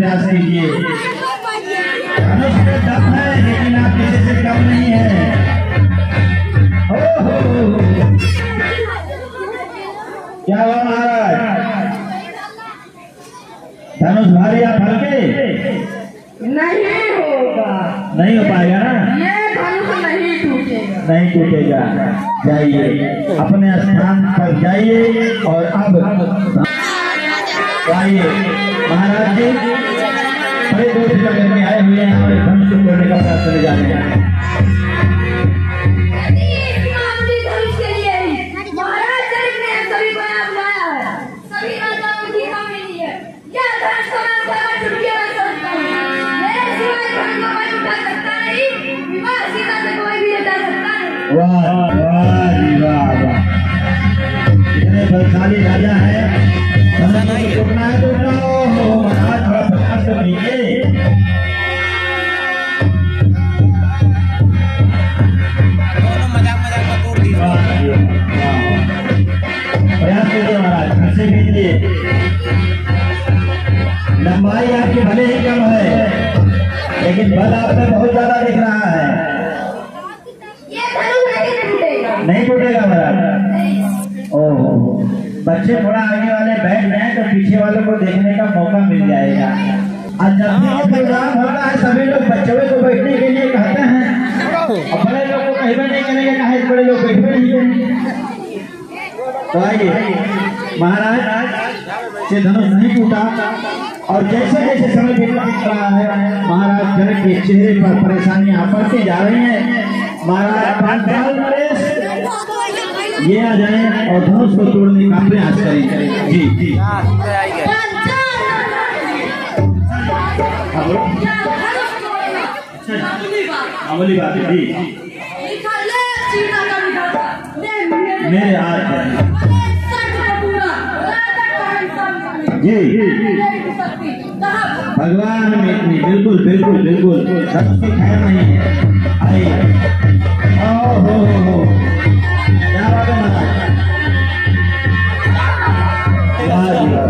प्रयास कीजिए धनुष है लेकिन आप किसी से कम नहीं है। हो, हो। क्या हुआ महाराज? धनुष भारी आप हल्के नहीं होगा। नहीं हो पाएगा ना? ये धनुष नहीं टूटेगा। नहीं टूटेगा। जाइए अपने स्थान पर जाइए और अब आइए महाराज जी बड़े दूर से लग के आए हुए हैं और धनुष को तोड़ने का प्रयास चले जा रहे वाह वाह वाह वाह। इतने बलशाली राजा है। से कीजिए लंबाई आपकी भले ही कम है लेकिन बल आप में बहुत ज़्यादा दिख रहा है। नहीं टूटेगा। महाराज ओहो बच्चे थोड़ा आगे वाले बैठ जाए तो पीछे वालों को देखने का मौका मिल जाएगा। और जब भी ये प्रोग्राम होता है सभी लोग बच्चों को बैठने के लिए कहते हैं। और बड़े लोग को कहीं नहीं करेंगे कहे बड़े लोग बैठे नहीं हैं। तो आइए महाराज से धनुष नहीं टूटा और जैसे जैसे समय बीत रहा है महाराज जनक के चेहरे पर परेशानियाँ बढ़ती जा रही हैं। महाराज नरेश ये आ जाए और धनुष को तोड़ने का प्रयास करें। जी जी। अमली बात है जी। मेरे हाथ है। जी भगवान में इतनी बिल्कुल बिल्कुल बिल्कुल। सबसे खैर नहीं। है आइए। ओ हो हो हो। क्या बात है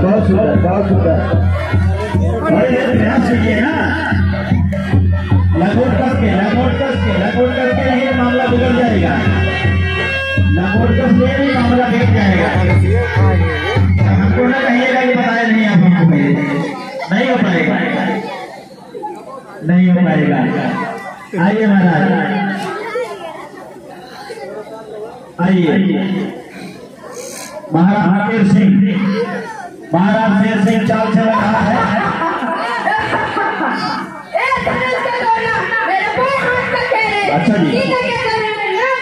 बहुत सुंदर बहुत सुंदर लंगोट करके ही मामला बिगड़ जाएगा हमको ना कहिएगा कि बताए नहीं आप हमको नहीं हो पाएगा नहीं हो पाएगा आइए महाराज आइए महाराज शेर सिंह महाराज शेर सिंह चाल चल रहा है अच्छा जी।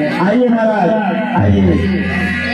हारिएगा आइए महाराज आइए